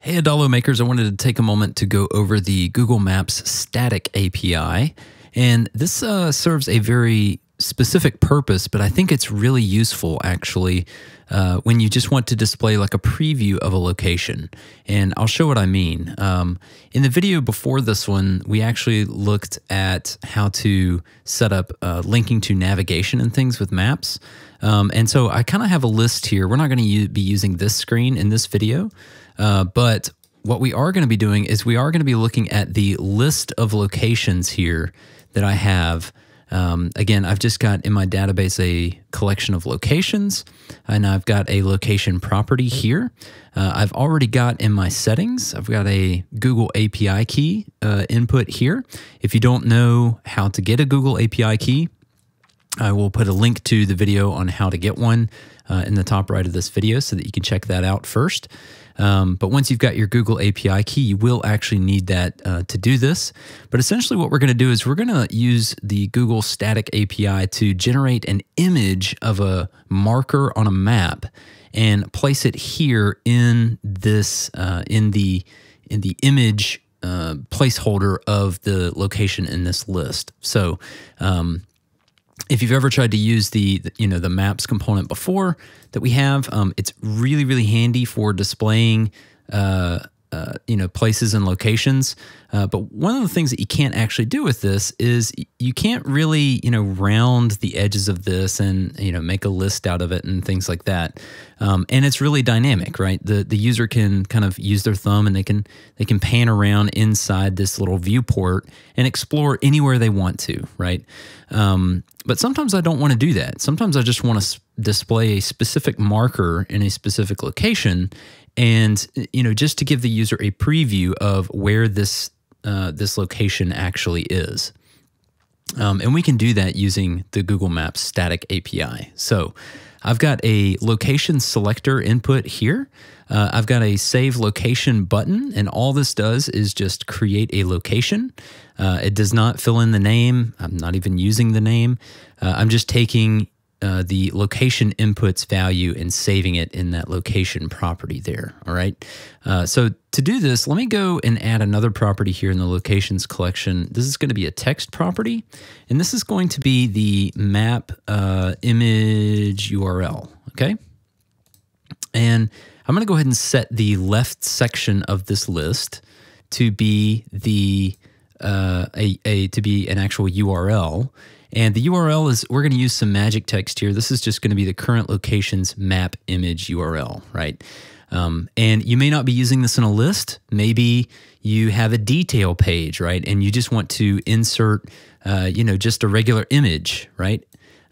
Hey, Adalo makers, I wanted to take a moment to go over the Google Maps static API. And this uh, serves a very specific purpose, but I think it's really useful actually uh, when you just want to display like a preview of a location. And I'll show what I mean. Um, in the video before this one, we actually looked at how to set up uh, linking to navigation and things with maps. Um, and so I kind of have a list here. We're not going to be using this screen in this video, uh, but what we are going to be doing is we are going to be looking at the list of locations here that I have um, again, I've just got in my database a collection of locations, and I've got a location property here. Uh, I've already got in my settings, I've got a Google API key uh, input here. If you don't know how to get a Google API key, I will put a link to the video on how to get one uh, in the top right of this video so that you can check that out first. Um, but once you've got your Google API key, you will actually need that uh, to do this. But essentially, what we're going to do is we're going to use the Google Static API to generate an image of a marker on a map and place it here in this uh, in the in the image uh, placeholder of the location in this list. So um, if you've ever tried to use the, you know the maps component before that we have, um, it's really really handy for displaying uh, uh, you know places and locations. Uh, but one of the things that you can't actually do with this is you can't really you know round the edges of this and you know make a list out of it and things like that. Um, and it's really dynamic, right? The the user can kind of use their thumb and they can they can pan around inside this little viewport and explore anywhere they want to, right? Um, but sometimes I don't want to do that. Sometimes I just want to display a specific marker in a specific location and you know just to give the user a preview of where this uh, this location actually is. Um, and we can do that using the Google Maps static API. So I've got a location selector input here. Uh, I've got a save location button, and all this does is just create a location. Uh, it does not fill in the name. I'm not even using the name. Uh, I'm just taking uh, the location inputs value and saving it in that location property there. All right. Uh, so to do this, let me go and add another property here in the locations collection. This is going to be a text property, and this is going to be the map uh, image URL. Okay. And I'm going to go ahead and set the left section of this list to be the uh, a, a to be an actual URL and the URL is, we're going to use some magic text here. This is just going to be the current location's map image URL, right? Um, and you may not be using this in a list. Maybe you have a detail page, right? And you just want to insert, uh, you know, just a regular image, right?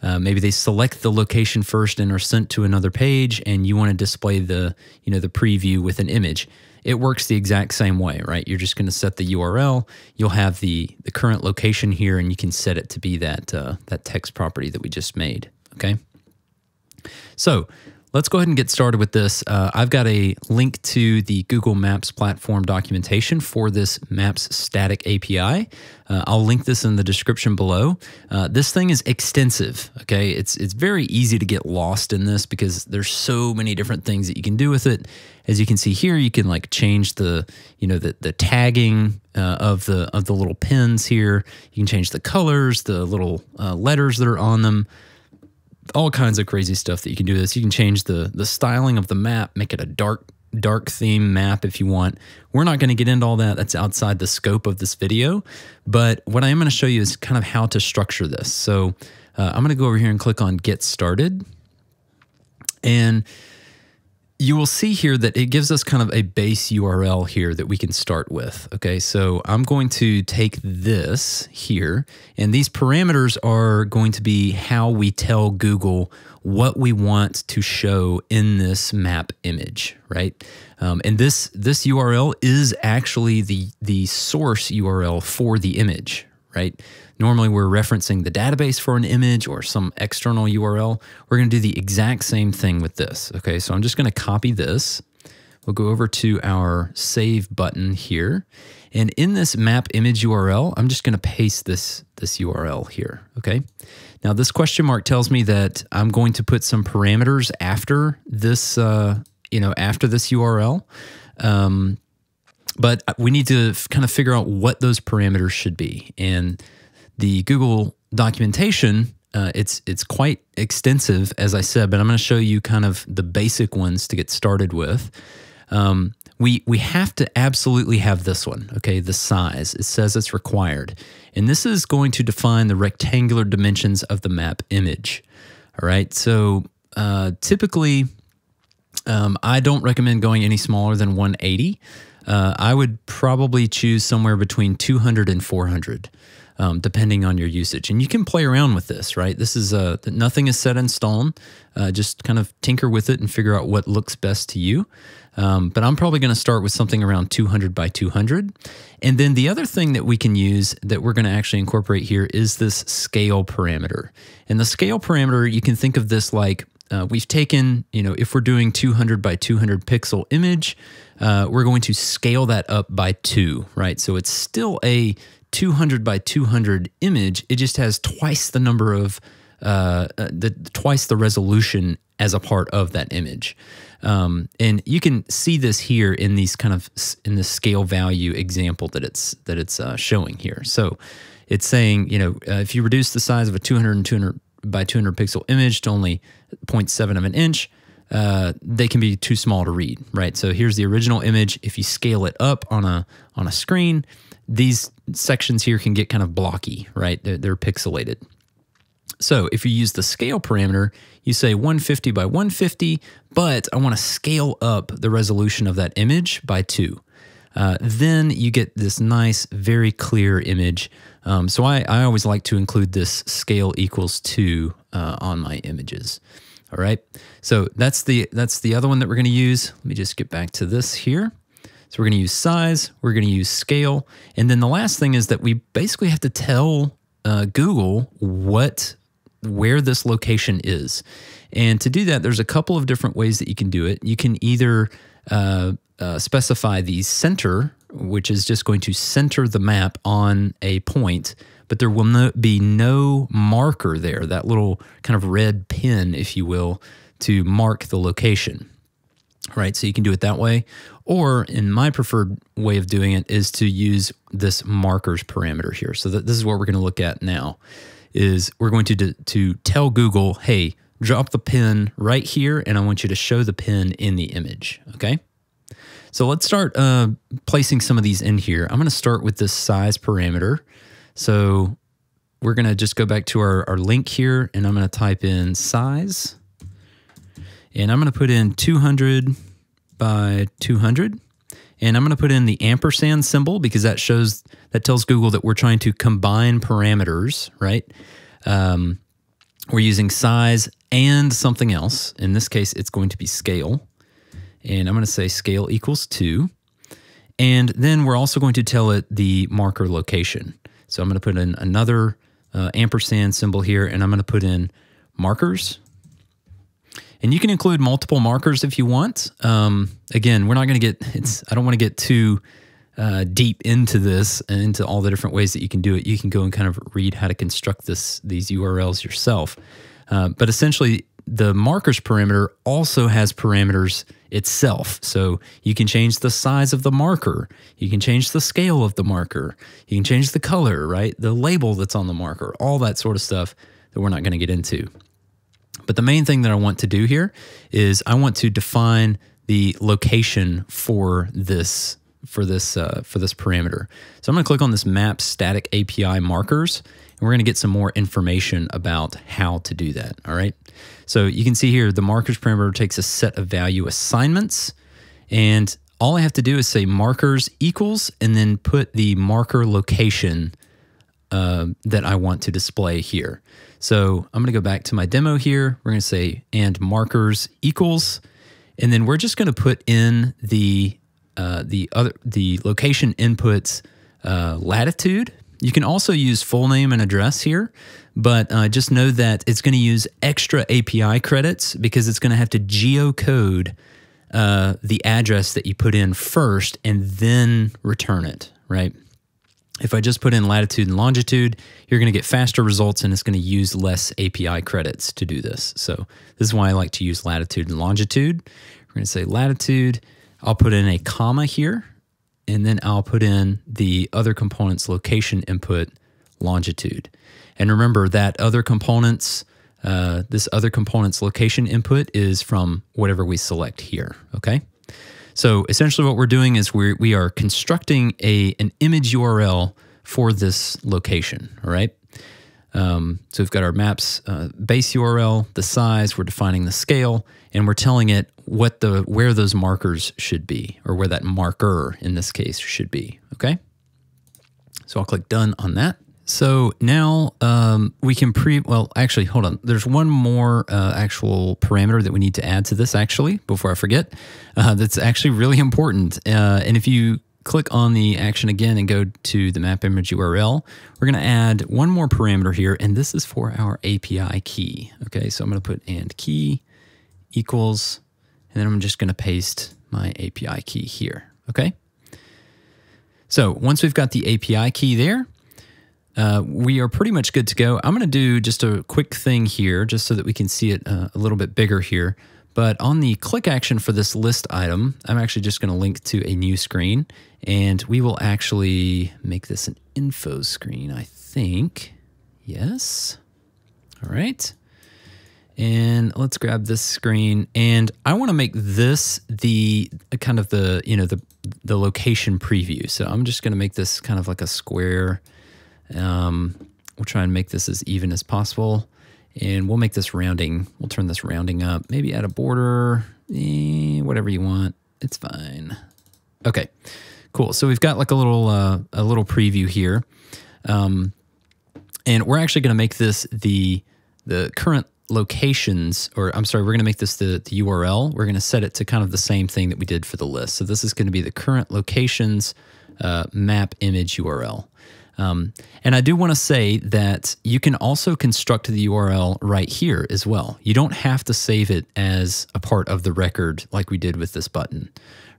Uh, maybe they select the location first and are sent to another page, and you want to display the, you know, the preview with an image it works the exact same way, right? You're just going to set the URL. You'll have the the current location here, and you can set it to be that uh, that text property that we just made. Okay. So let's go ahead and get started with this. Uh, I've got a link to the Google Maps platform documentation for this Maps static API. Uh, I'll link this in the description below. Uh, this thing is extensive. Okay, it's it's very easy to get lost in this because there's so many different things that you can do with it. As you can see here, you can like change the you know the the tagging uh, of the of the little pins here. You can change the colors, the little uh, letters that are on them all kinds of crazy stuff that you can do this. You can change the the styling of the map, make it a dark dark theme map if you want. We're not going to get into all that. That's outside the scope of this video. But what I am going to show you is kind of how to structure this. So uh, I'm going to go over here and click on Get Started. And you will see here that it gives us kind of a base URL here that we can start with. Okay, so I'm going to take this here, and these parameters are going to be how we tell Google what we want to show in this map image, right? Um, and this this URL is actually the the source URL for the image, right? Normally we're referencing the database for an image or some external URL. We're going to do the exact same thing with this. Okay, so I'm just going to copy this. We'll go over to our save button here. And in this map image URL, I'm just going to paste this, this URL here. Okay. Now this question mark tells me that I'm going to put some parameters after this, uh, you know, after this URL. Um, but we need to kind of figure out what those parameters should be. And the Google documentation, uh, it's it's quite extensive, as I said, but I'm going to show you kind of the basic ones to get started with. Um, we we have to absolutely have this one, okay? The size. It says it's required, and this is going to define the rectangular dimensions of the map image. All right. So uh, typically, um, I don't recommend going any smaller than 180. Uh, I would probably choose somewhere between 200 and 400, um, depending on your usage. And you can play around with this, right? This is uh, nothing is set in stone. Uh, just kind of tinker with it and figure out what looks best to you. Um, but I'm probably going to start with something around 200 by 200. And then the other thing that we can use that we're going to actually incorporate here is this scale parameter. And the scale parameter, you can think of this like uh, we've taken, you know, if we're doing 200 by 200 pixel image, uh, we're going to scale that up by two, right? So it's still a 200 by 200 image. It just has twice the number of, uh, uh, the twice the resolution as a part of that image. Um, and you can see this here in these kind of in the scale value example that it's that it's uh, showing here. So it's saying, you know, uh, if you reduce the size of a 200 and 200 by 200 pixel image to only 0.7 of an inch, uh, they can be too small to read, right? So here's the original image. If you scale it up on a on a screen, these sections here can get kind of blocky, right? They're, they're pixelated. So if you use the scale parameter, you say 150 by 150, but I want to scale up the resolution of that image by two. Uh, then you get this nice, very clear image. Um, so I, I always like to include this scale equals two uh, on my images. All right. So that's the that's the other one that we're going to use. Let me just get back to this here. So we're going to use size, we're going to use scale, and then the last thing is that we basically have to tell uh, Google what where this location is. And to do that, there's a couple of different ways that you can do it. You can either uh, uh, specify the center, which is just going to center the map on a point but there will no, be no marker there, that little kind of red pin, if you will, to mark the location. Right, so you can do it that way. Or, in my preferred way of doing it, is to use this markers parameter here. So that this is what we're going to look at now. Is we're going to to tell Google, hey, drop the pin right here, and I want you to show the pin in the image. Okay. So let's start uh, placing some of these in here. I'm going to start with this size parameter. So we're going to just go back to our, our link here and I'm going to type in size and I'm going to put in 200 by 200 and I'm going to put in the ampersand symbol because that shows that tells Google that we're trying to combine parameters, right? Um, we're using size and something else. In this case, it's going to be scale. And I'm going to say scale equals 2. And then we're also going to tell it the marker location. So I'm going to put in another uh, ampersand symbol here, and I'm going to put in markers. And you can include multiple markers if you want. Um, again, we're not going to get, it's, I don't want to get too uh, deep into this and into all the different ways that you can do it. You can go and kind of read how to construct this, these URLs yourself. Uh, but essentially, the markers parameter also has parameters itself. So you can change the size of the marker, you can change the scale of the marker, you can change the color, right? The label that's on the marker, all that sort of stuff that we're not going to get into. But the main thing that I want to do here is I want to define the location for this for this uh, for this parameter. So I'm going to click on this map static API markers, and we're going to get some more information about how to do that. All right. So you can see here the markers parameter takes a set of value assignments, and all I have to do is say markers equals, and then put the marker location uh, that I want to display here. So I'm going to go back to my demo here. We're going to say and markers equals, and then we're just going to put in the uh, the other the location inputs uh, latitude. You can also use full name and address here, but uh, just know that it's going to use extra API credits because it's going to have to geocode uh, the address that you put in first and then return it, right? If I just put in latitude and longitude, you're going to get faster results and it's going to use less API credits to do this. So this is why I like to use latitude and longitude. We're going to say latitude I'll put in a comma here, and then I'll put in the other component's location input longitude. And remember that other components, uh, this other component's location input is from whatever we select here, okay? So essentially what we're doing is we're, we are constructing a, an image URL for this location, all right? Um, so we've got our maps uh, base URL, the size, we're defining the scale, and we're telling it what the where those markers should be, or where that marker in this case should be. Okay. So I'll click done on that. So now um, we can pre, well, actually, hold on. There's one more uh, actual parameter that we need to add to this actually, before I forget, uh, that's actually really important. Uh, and if you click on the action again and go to the map image URL, we're going to add one more parameter here, and this is for our API key. Okay, so I'm going to put and key equals, and then I'm just going to paste my API key here. Okay. So once we've got the API key there, uh, we are pretty much good to go. I'm going to do just a quick thing here just so that we can see it uh, a little bit bigger here. But on the click action for this list item, I'm actually just going to link to a new screen and we will actually make this an info screen, I think. Yes. All right. And let's grab this screen and I want to make this the kind of the, you know, the the location preview. So I'm just going to make this kind of like a square um, we'll try and make this as even as possible. And we'll make this rounding, we'll turn this rounding up, maybe add a border, eh, whatever you want. It's fine. Okay, cool. So we've got like a little, uh, a little preview here. Um, and we're actually going to make this the, the current locations, or I'm sorry, we're going to make this the, the URL. We're going to set it to kind of the same thing that we did for the list. So this is going to be the current locations uh, map image URL. Um, and I do want to say that you can also construct the URL right here as well. You don't have to save it as a part of the record like we did with this button,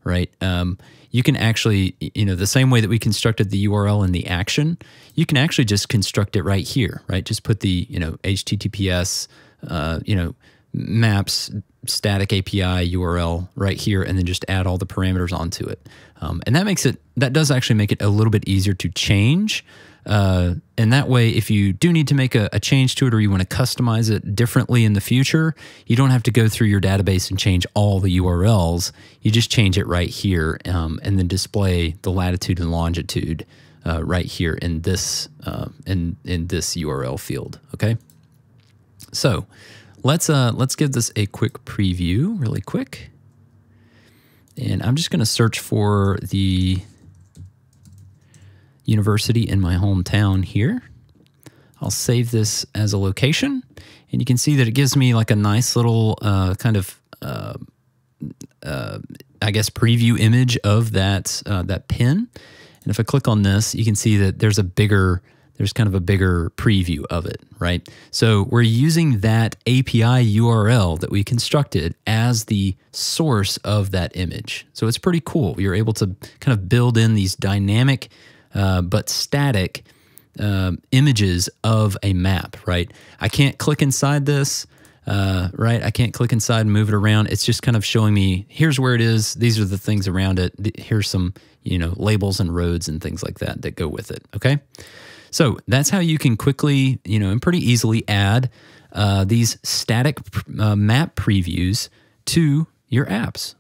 right? Um, you can actually, you know, the same way that we constructed the URL in the action, you can actually just construct it right here, right? Just put the, you know, HTTPS, uh, you know, maps static API URL right here and then just add all the parameters onto it. Um, and that makes it, that does actually make it a little bit easier to change. Uh, and that way, if you do need to make a, a, change to it or you want to customize it differently in the future, you don't have to go through your database and change all the URLs. You just change it right here um, and then display the latitude and longitude uh, right here in this uh, in in this URL field. Okay, so let's uh, let's give this a quick preview, really quick. And I'm just going to search for the university in my hometown here. I'll save this as a location, and you can see that it gives me like a nice little uh, kind of, uh, uh, I guess, preview image of that uh, that pin. And if I click on this, you can see that there's a bigger there's kind of a bigger preview of it, right? So we're using that API URL that we constructed as the source of that image. So it's pretty cool. You're able to kind of build in these dynamic uh, but static um, images of a map, right? I can't click inside this. Uh, right? I can't click inside and move it around. It's just kind of showing me here's where it is. These are the things around it. Here's some, you know, labels and roads and things like that that go with it. Okay. So that's how you can quickly, you know, and pretty easily add uh, these static uh, map previews to your apps.